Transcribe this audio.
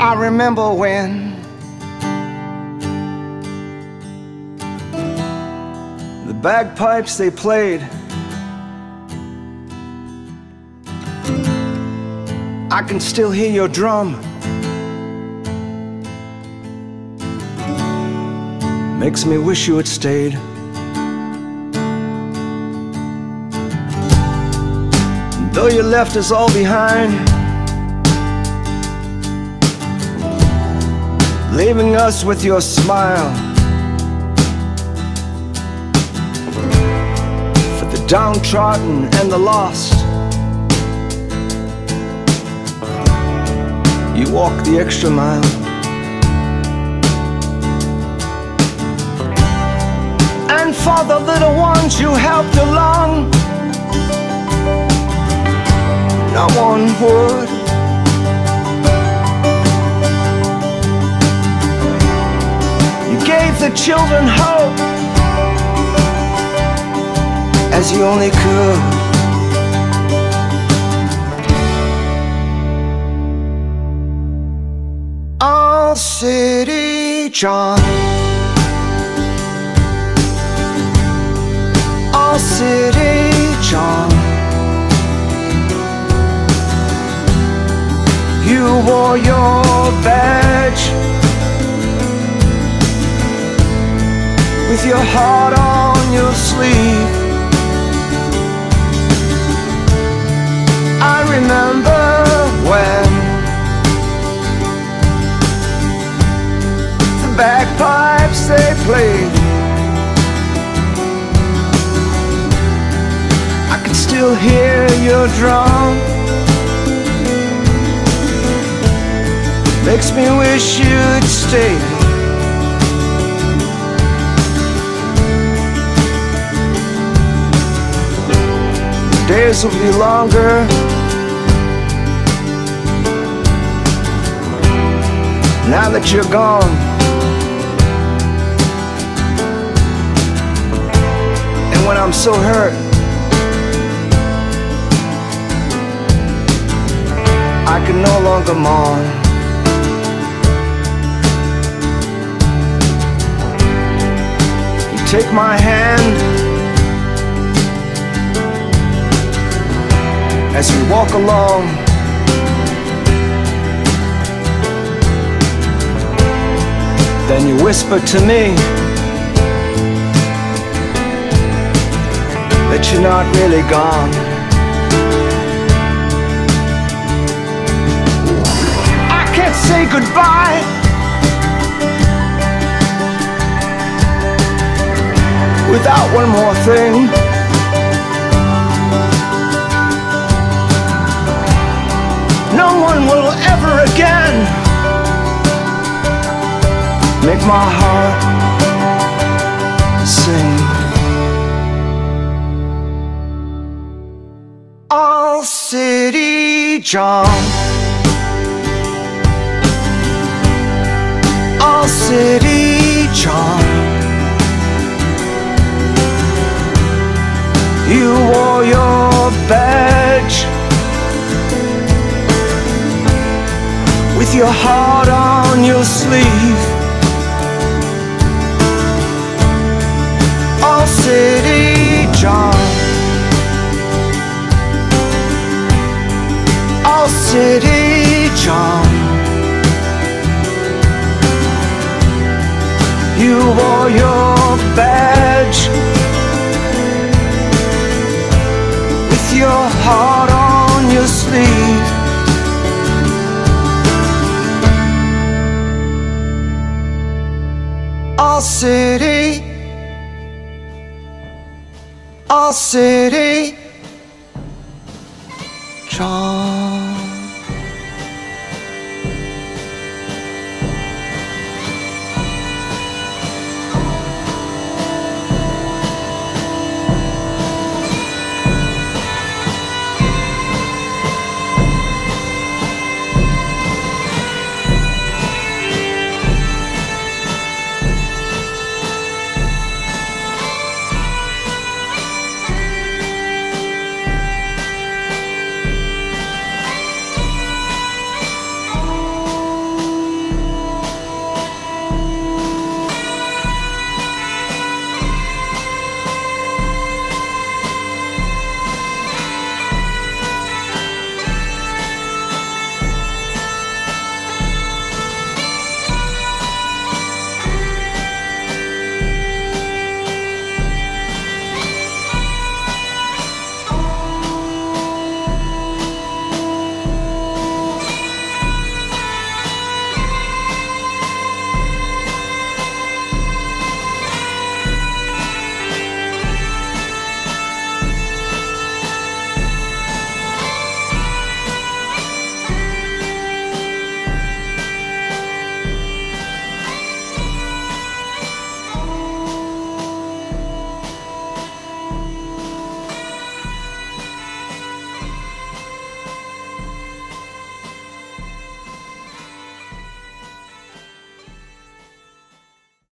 I remember when the bagpipes they played. I can still hear your drum. Makes me wish you had stayed. Though you left us all behind, leaving us with your smile. For the downtrodden and the lost, you walk the extra mile. And for the little ones you helped along. no one would. The children hope as you only could. All City John. All City John. You wore your badge with your heart on your sleeve. I remember when the bagpipes they played. I can still hear your drum. Makes me wish you'd stay Days will be longer. Now that you're gone And when I'm so hurt I can no longer mourn. You take my hand as we walk along. Then you whisper to me that you're not really gone. I can't say goodbye. without one more thing. Will ever again make my heart sing. All City John. All City John. Your heart on your sleeve. All City John. All City John. You wore your badge With your heart on your sleeve Our city, our city, John.